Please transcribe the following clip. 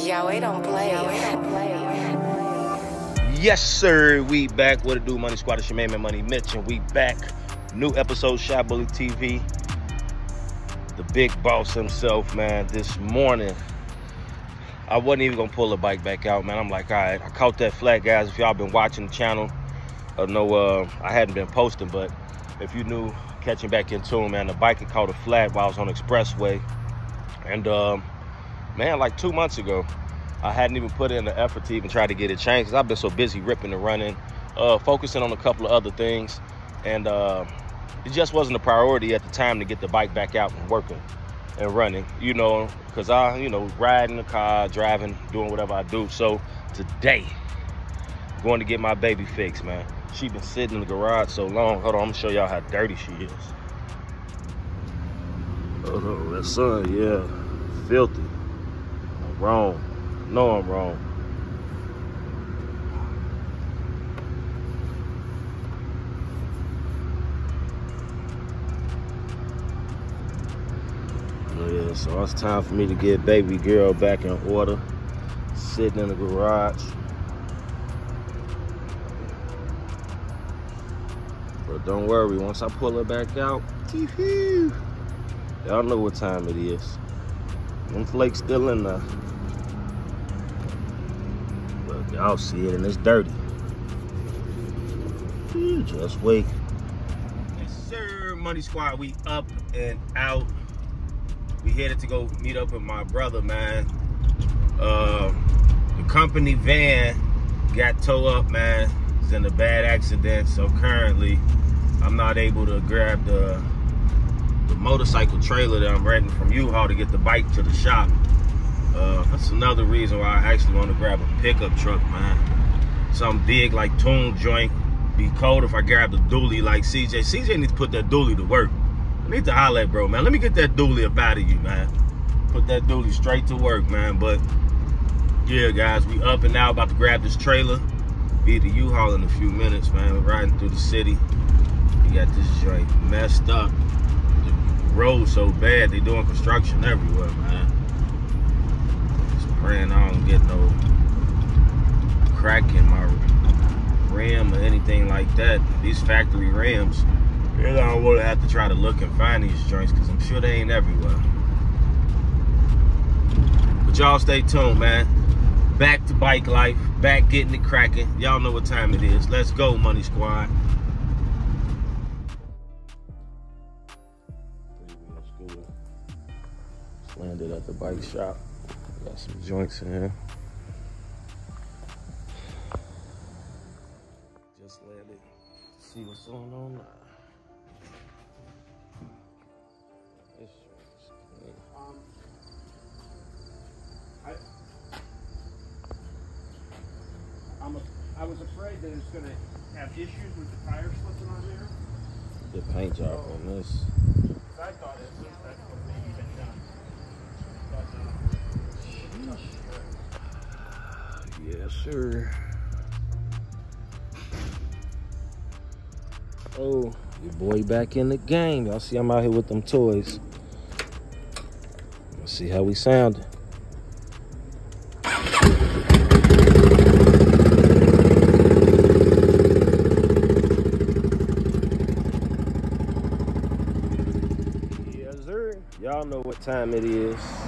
Yahweh don't play. Yahweh don't play. Yes, sir. We back. What it do, Money Squad? It's your man, man, Money Mitch, and we back. New episode, Chi Bully TV. The big boss himself, man. This morning, I wasn't even gonna pull the bike back out, man. I'm like, all right, I caught that flat, guys. If y'all been watching the channel, I know uh, I hadn't been posting, but if you knew, catching back in tune, man, the bike had caught a flat while I was on the expressway, and um, man, like two months ago, I hadn't even put in the effort to even try to get it changed because I've been so busy ripping and running, uh, focusing on a couple of other things, and uh, it just wasn't a priority at the time to get the bike back out and working and running, you know, because I, you know, riding the car, driving, doing whatever I do. So today, going to get my baby fixed, man. She been sitting in the garage so long. Hold on, I'm gonna show y'all how dirty she is. Hold on, that sun, yeah, filthy. I'm wrong. No, I'm wrong. Oh, Yeah, so it's time for me to get baby girl back in order. Sitting in the garage. But don't worry, once I pull her back out, y'all know what time it is. Them flakes still in there. But y'all see it and it's dirty. Ooh, Just wait. Yes, sir. Money Squad, we up and out. We headed to go meet up with my brother, man. Uh, the company van got towed up, man. It's in a bad accident, so currently I'm not able to grab the motorcycle trailer that I'm renting from U-Haul to get the bike to the shop. Uh, that's another reason why I actually want to grab a pickup truck, man. Something big like tune joint. Be cold if I grab the dually like CJ. CJ needs to put that dually to work. I need to holler bro, man. Let me get that dually up out of you, man. Put that dually straight to work, man. But yeah, guys, we up and out about to grab this trailer. Be the U-Haul in a few minutes, man. We're riding through the city. We got this joint messed up. Road so bad, they doing construction everywhere, man. Just praying I don't get no crack in my rim or anything like that. These factory rims, you know, I to have to try to look and find these joints because I'm sure they ain't everywhere. But y'all stay tuned, man. Back to bike life, back getting it cracking. Y'all know what time it is. Let's go, Money Squad. Landed at the bike shop. Got some joints in here. Just landed. See what's going on now. This clean. Um, I, I'm a, I was afraid that it's gonna have issues with the tire slipping on there. The paint job on this. 'cause I thought it was, that's what maybe been done. But, uh, Yes, Oh, your boy back in the game. Y'all see I'm out here with them toys. Let's see how we sound. Yes, sir. Y'all know what time it is.